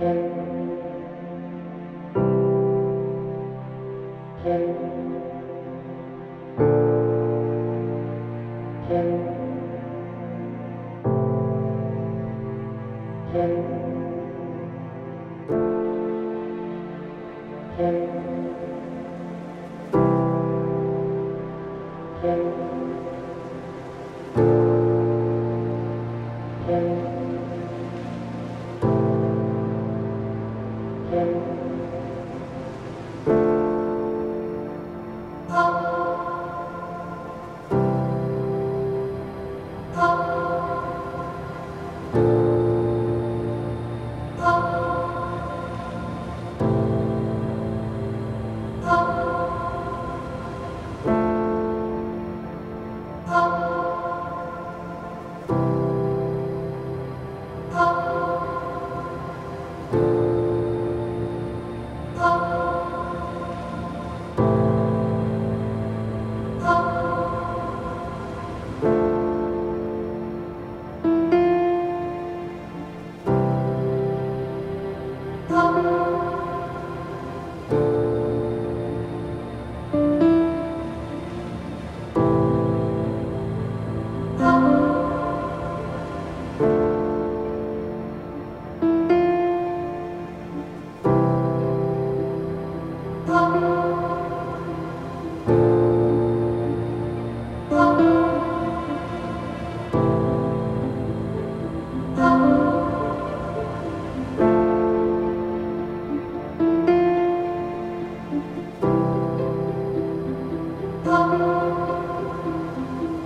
Link in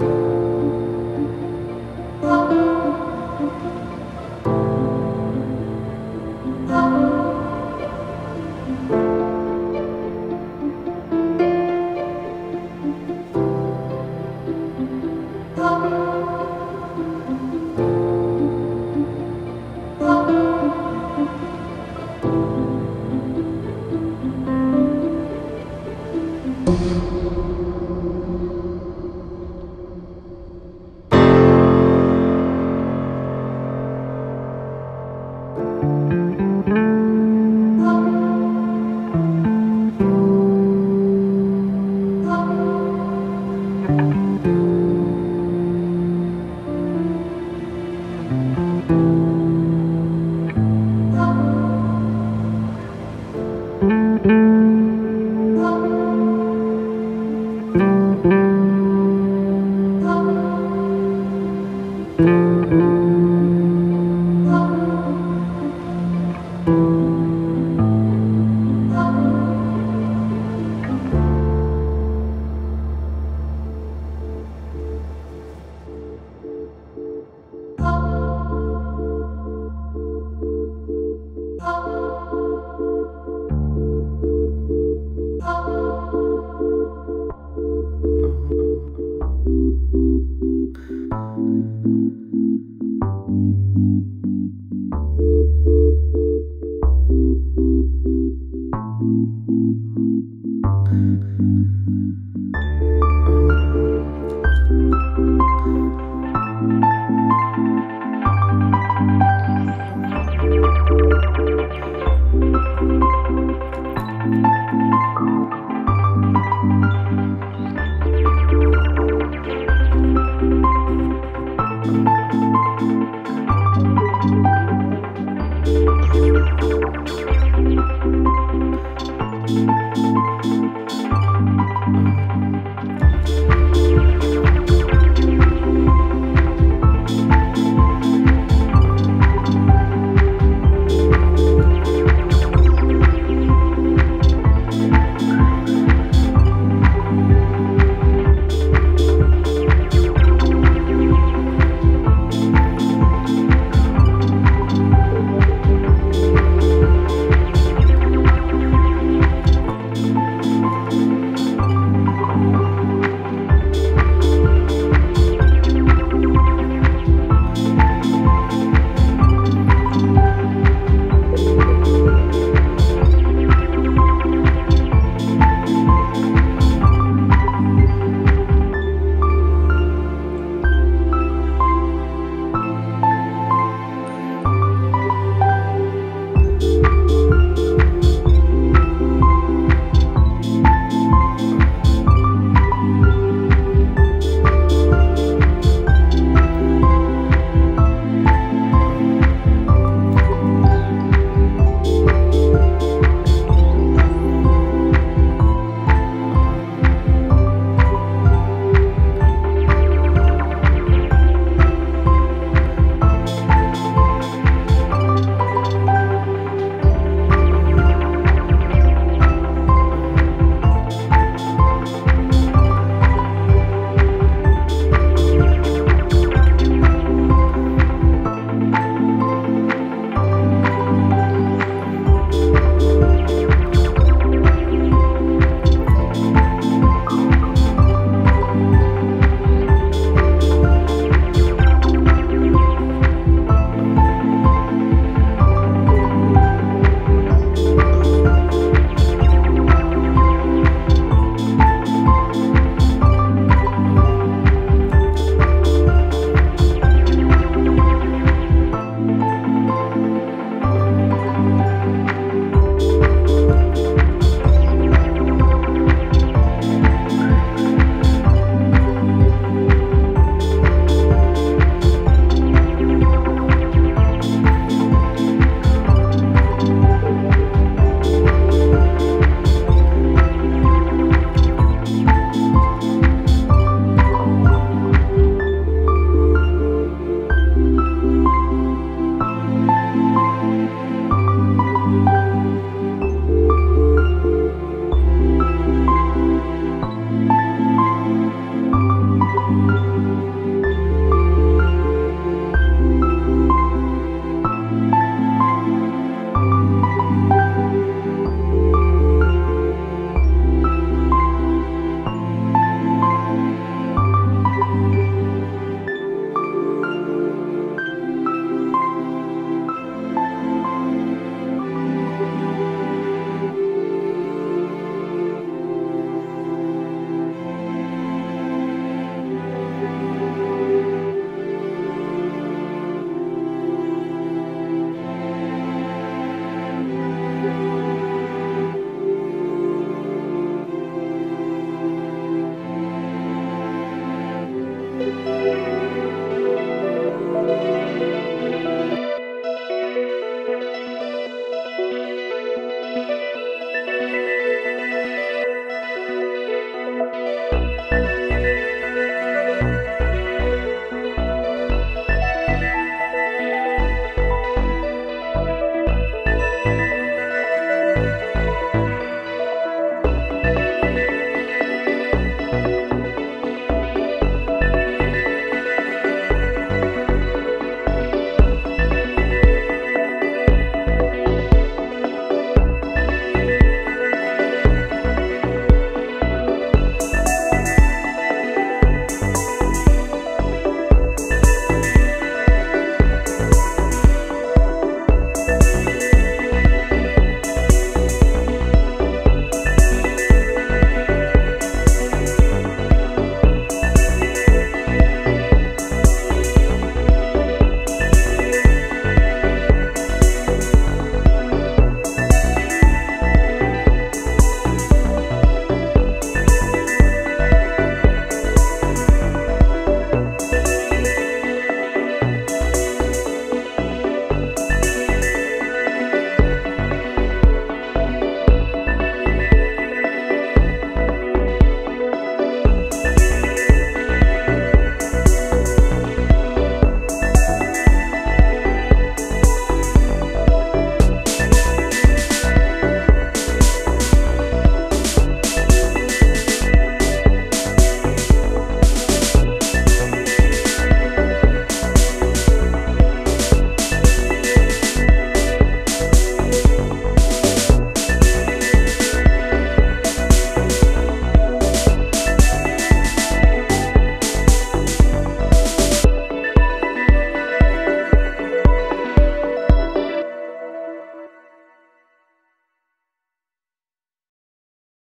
you